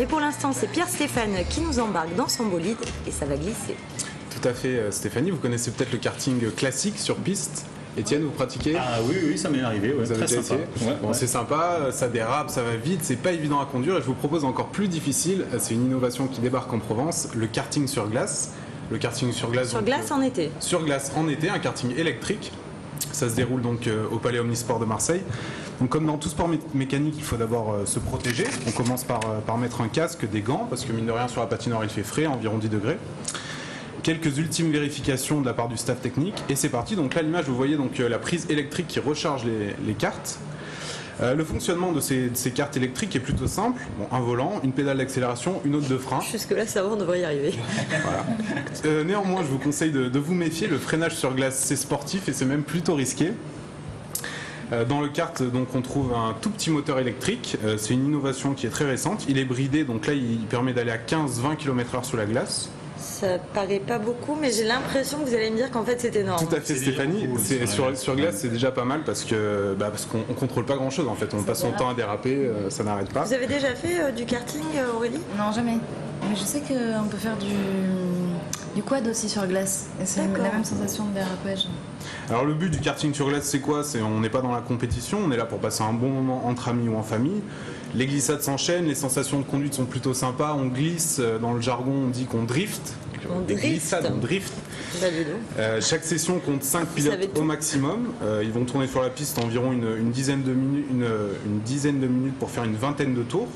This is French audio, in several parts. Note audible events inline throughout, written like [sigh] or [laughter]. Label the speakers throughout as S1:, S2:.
S1: Mais pour l'instant, c'est Pierre Stéphane qui nous embarque dans son bolide et ça va glisser.
S2: Tout à fait, euh, Stéphanie. Vous connaissez peut-être le karting classique sur piste. Étienne, vous pratiquez?
S3: Ah oui, oui, ça m'est arrivé. Ouais,
S2: Vous avez déjà
S3: sympa.
S2: essayé
S3: Ouais,
S2: Bon,
S3: ouais.
S2: C'est sympa, ça dérape, ça va vite, c'est pas évident à conduire et je vous propose encore plus difficile. C'est une innovation qui débarque en Provence, le karting sur glace. Le karting sur glace.
S1: Sur
S2: donc,
S1: glace
S2: euh,
S1: en été.
S2: sur glace en été, un karting électrique. Ça se déroule donc euh, au Palais Omnisport de Marseille. Donc comme dans tout sport mé- mécanique, il faut d'abord euh, se protéger. On commence par, euh, par mettre un casque, des gants, parce que mine de rien sur la patinoire il fait frais, environ 10 degrés. Quelques ultimes vérifications de la part du staff technique et c'est parti. Donc là l'image vous voyez donc euh, la prise électrique qui recharge les, les cartes. Euh, le fonctionnement de ces, de ces cartes électriques est plutôt simple. Bon, un volant, une pédale d'accélération, une autre de frein.
S1: Jusque-là, ça va, on devrait y arriver. [laughs]
S2: Euh, néanmoins, je vous conseille de, de vous méfier. Le freinage sur glace, c'est sportif et c'est même plutôt risqué. Euh, Dans le kart, donc, on trouve un tout petit moteur électrique. Euh, C'est une innovation qui est très récente. Il est bridé, donc là, il permet d'aller à 15-20 km/h sur la glace.
S1: Ça paraît pas beaucoup, mais j'ai l'impression que vous allez me dire qu'en fait c'est énorme.
S2: Tout à fait, Stéphanie. C'est-
S3: sur
S2: Sur,
S3: glace.
S2: c'est déjà pas mal parce que bah, parce qu'on on contrôle pas grand-chose en fait. On passe son temps à déraper, euh, ça n'arrête pas.
S1: Vous avez déjà fait euh, du karting, Aurélie?
S4: Non, jamais. Mais je sais qu'on peut faire du, du quad aussi sur glace. Et c'est la même sensation de dérapage.
S2: Alors le but du karting sur glace, c'est quoi? C'est on n'est pas dans la compétition, on est là pour passer un bon moment entre amis ou en famille. Les glissades s'enchaînent, les sensations de conduite sont plutôt sympas. On glisse, euh, dans le jargon, on dit qu'on drift.
S1: On
S2: Des
S1: drift.
S2: glissades, on drift.
S1: Bah.
S2: Euh, chaque session compte 5
S1: savez
S2: pilotes au maximum. Euh, ils vont tourner sur la piste environ une, une dizaine de minutes, une, une dizaine de minutes pour faire une vingtaine de tours.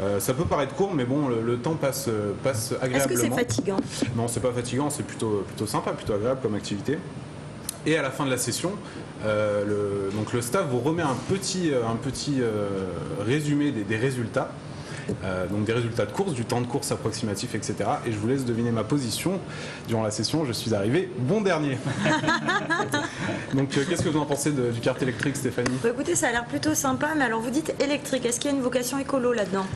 S2: Euh, ça peut paraître court, mais bon, le, le temps passe, euh, passe
S1: Est-ce que
S2: agréablement.
S1: c'est fatigant
S2: Non, c'est pas fatigant, c'est plutôt, plutôt sympa, plutôt agréable comme activité. Et à la fin de la session, euh, le, donc le staff vous remet un petit, un petit euh, résumé des, des résultats. Euh, donc des résultats de course, du temps de course approximatif, etc. Et je vous laisse deviner ma position. Durant la session, je suis arrivé bon dernier. [laughs] donc euh, qu'est-ce que vous en pensez de- du kart électrique, Stéphanie?
S1: Bah, Écoutez, ça a l'air plutôt sympa, mais alors vous dites électrique, est-ce qu'il y a une vocation écolo là-dedans?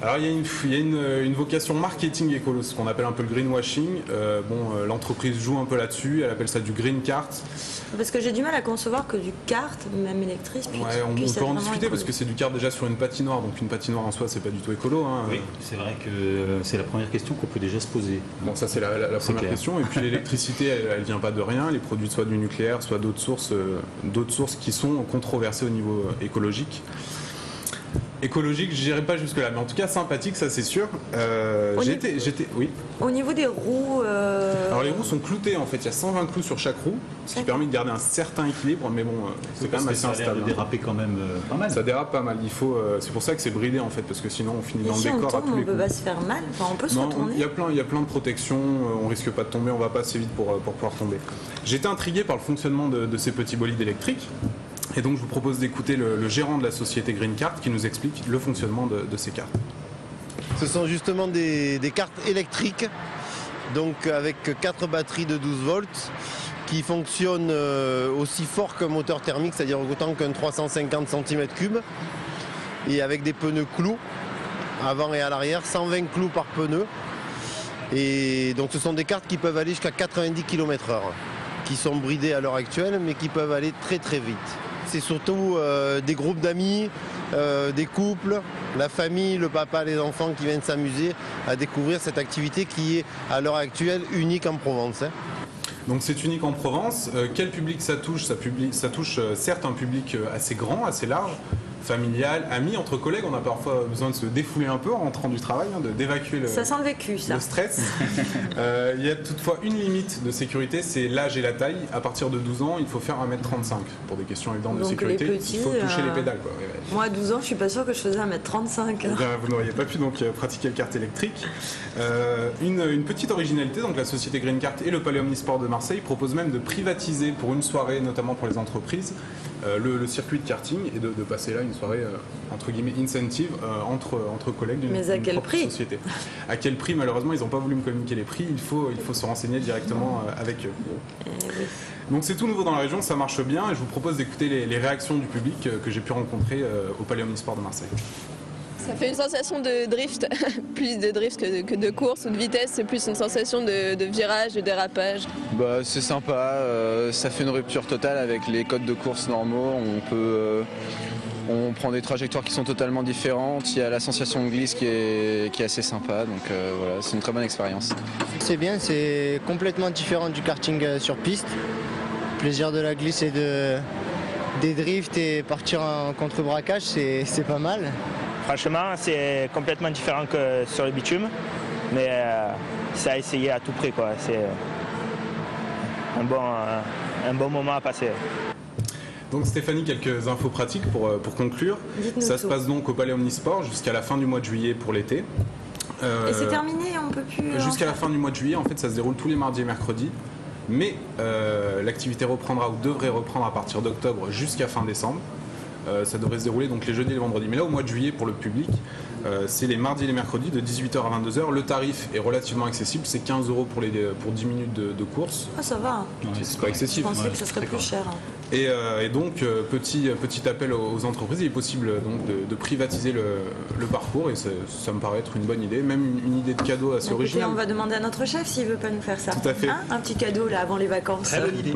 S2: Alors il y a, une, il y a une- une vocation marketing écolo, ce qu'on appelle un peu le greenwashing. Euh, bon, euh, l'entreprise joue un peu là-dessus, elle appelle ça du green kart.
S1: Parce que j'ai du mal à concevoir que du kart, même électrique, puis,
S2: Ouais, on, on
S1: puisse
S2: peut en discuter parce que c'est du kart déjà sur une patinoire, donc une patinoire en soi c'est pas du tout écolo. hein.
S3: Oui, c'est vrai que euh, c'est la première question qu'on peut déjà se poser.
S2: Bon ça c'est la, la- la
S3: C'est
S2: première
S3: clair.
S2: question. Et puis [laughs] l'électricité elle, elle vient pas de rien, les produits soit du nucléaire, soit d'autres sources, euh, d'autres sources qui sont controversées au niveau euh, écologique. Écologique, je n'irai pas jusque là, mais en tout cas sympathique, ça c'est sûr. Euh,
S1: Au
S2: j'étais,
S1: niveau-
S2: j'étais, oui.
S1: Au niveau des roues, euh,
S2: Alors les roues sont cloutées en fait, il y a 120 clous sur chaque roue, ce qui permet de garder un certain équilibre, mais bon, euh, c'est quand même assez
S3: ça
S2: instable.
S3: de
S2: hein.
S3: déraper quand même euh, pas mal.
S2: Ça dérape pas mal. Il faut, euh, c'est pour ça que c'est bridé en fait, parce que sinon on finit
S1: et
S2: dans
S1: si
S2: le
S1: on
S2: décor à
S1: tombe,
S2: tous les
S1: on peut
S2: coups.
S1: pas se faire mal, enfin on peut se
S2: Non,
S1: retourner.
S2: il y a plein, il y a plein de protections. On risque pas de tomber, on va pas assez vite pour, pour pouvoir tomber. J'étais intrigué par le fonctionnement de, de ces petits bolides électriques. Et donc je vous propose d'écouter le, gérant de la société Green Cart qui nous explique le fonctionnement de, ces cartes.
S5: Ce sont justement des, des cartes électriques, donc avec quatre batteries de 12 volts qui fonctionnent euh, aussi fort qu'un moteur thermique, c'est-à-dire autant qu'un 350 cm3, et avec des pneus clous avant et à l'arrière, 120 clous par pneu. Et donc ce sont des cartes qui peuvent aller jusqu'à 90 km/h, qui sont bridées à l'heure actuelle, mais qui peuvent aller très très vite. C'est surtout euh, des groupes d'amis, euh, des couples, la famille, le papa, les enfants qui viennent s'amuser à découvrir cette activité qui est à l'heure actuelle unique en Provence. hein.
S2: Donc c'est unique en Provence. Euh, quel public ça touche? Ça, touche certes un public assez grand, assez large, familial, amis, entre collègues. On a parfois besoin de se défouler un peu en rentrant du travail, hein, de d'évacuer le,
S1: Ça sent le vécu, ça.
S2: le stress. [laughs] Euh, il y a toutefois une limite de sécurité, c'est l'âge et la taille. À partir de 12 ans, il faut faire 1m35 pour des questions évidentes de sécurité.
S1: petits,
S2: il faut toucher
S1: euh,
S2: les pédales. Quoi. Ouais, ouais.
S1: Moi, à 12 ans, je suis pas sûre que je faisais 1m35.
S2: Eh bien, vous n'auriez pas pu donc euh, pratiquer le kart électrique. Euh, une, une petite originalité, donc la société Green Kart et le Palais Omnisport de Marseille proposent même de privatiser pour une soirée, notamment pour les entreprises, euh, le, le circuit de karting et de, de passer là une soirée euh, entre guillemets incentive euh, entre, entre collègues d'une société. À quel prix Malheureusement, ils n'ont pas voulu me communiquer les prix. Il faut, il faut se renseigner directement euh, avec eux.
S1: Eh oui.
S2: Donc c'est tout nouveau dans la région, ça marche bien et je vous propose d'écouter les, les réactions du public euh, que j'ai pu rencontrer euh, au Palais Omnisport de Marseille.
S6: Ça fait une sensation de drift, [laughs] plus de drift que de, que de course ou de vitesse, c'est plus une sensation de, de virage, de dérapage.
S7: Bah, c'est sympa, euh, ça fait une rupture totale avec les codes de course normaux. On peut, euh, On prend des trajectoires qui sont totalement différentes. Il y a la sensation de glisse qui est, qui est assez sympa. Donc euh, voilà, c'est une très bonne expérience.
S8: C'est bien, c'est complètement différent du karting sur piste. Le plaisir de la glisse et de, des drifts et partir en contre-braquage, c'est pas mal.
S9: Franchement, c'est complètement différent que sur le bitume, mais euh, c'est à essayer à tout prix. quoi. C'est un bon, euh, un bon moment à passer.
S2: Donc Stéphanie, quelques infos pratiques pour, euh, pour conclure.
S1: Dites-nous
S2: Ça se passe donc au Palais Omnisport jusqu'à la fin du mois de juillet pour l'été. Euh,
S1: Et c'est terminé, on peut plus. euh,
S2: Jusqu'à la fin du mois de juillet, en fait, ça se déroule tous les mardis et mercredis. Mais euh, l'activité reprendra ou devrait reprendre à partir d'octobre jusqu'à fin décembre. Euh, ça devrait se dérouler donc les jeudis et les vendredis. Mais là, au mois de juillet, pour le public, euh, c'est les mardis et les mercredis de 18h à 22h. Le tarif est relativement accessible, c'est 15 euros pour, les, pour 10 minutes de, de course.
S1: Ah, ça va.
S2: C'est pas
S1: Je
S2: excessif.
S1: pensais que ça serait plus cher.
S2: Et, euh, et donc, euh, petit, petit appel aux entreprises, il est possible donc, de, de privatiser le, le parcours et ça, ça me paraît être une bonne idée, même une, une idée de cadeau assez
S1: Écoutez,
S2: originale.
S1: on va demander à notre chef s'il veut pas nous faire ça.
S2: Tout à fait.
S1: Hein Un petit cadeau là avant les vacances.
S3: Très bonne idée.